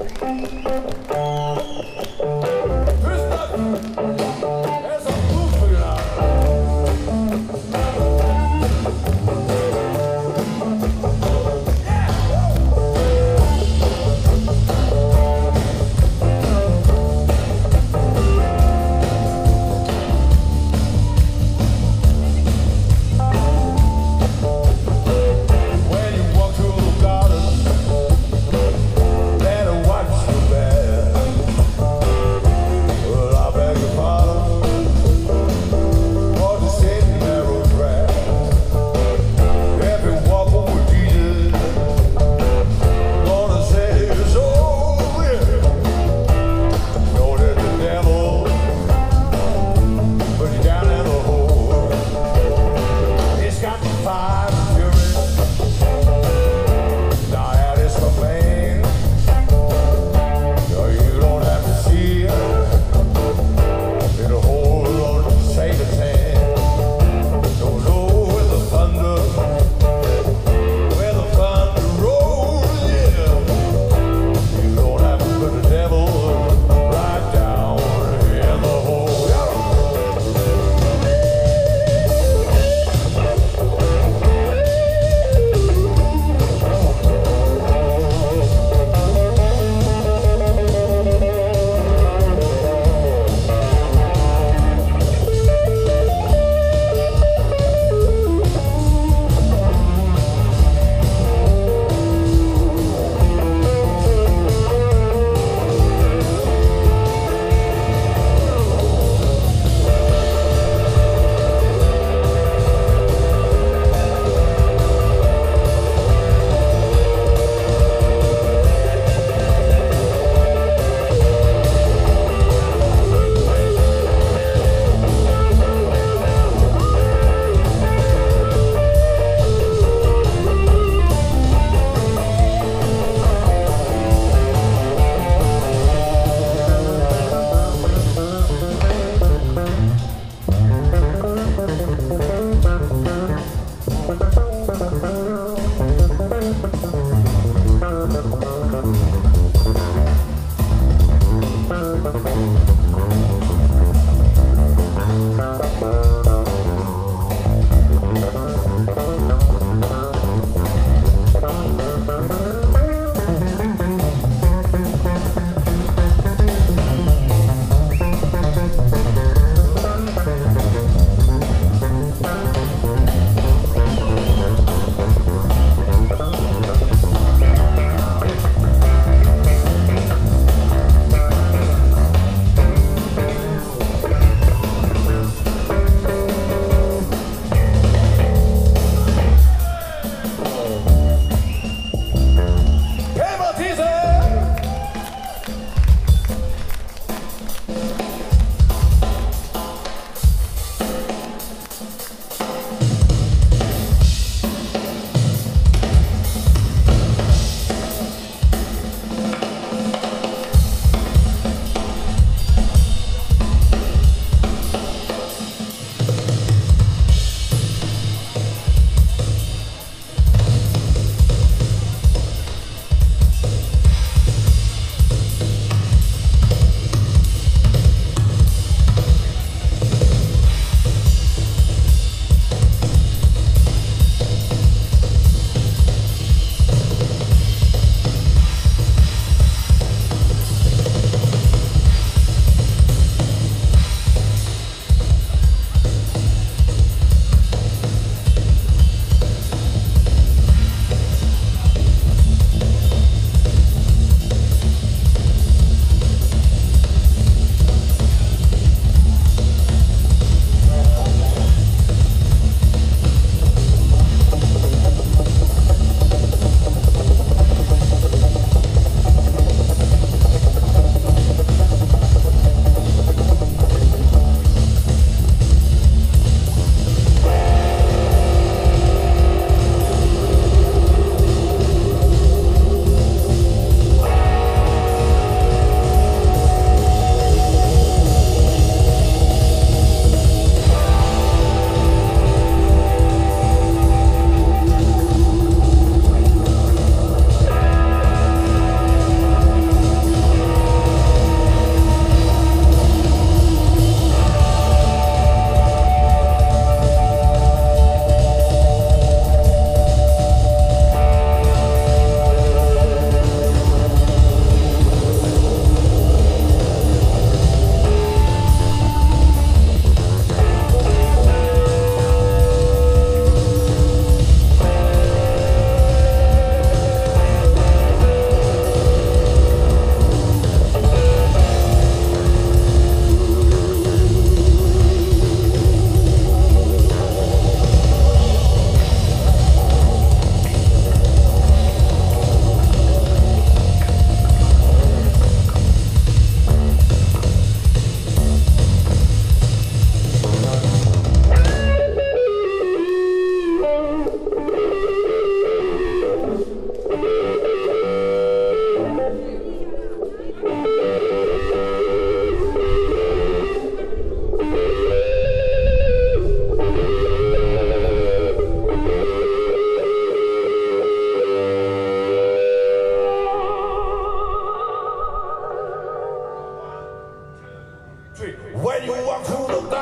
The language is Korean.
First up, When you walk through the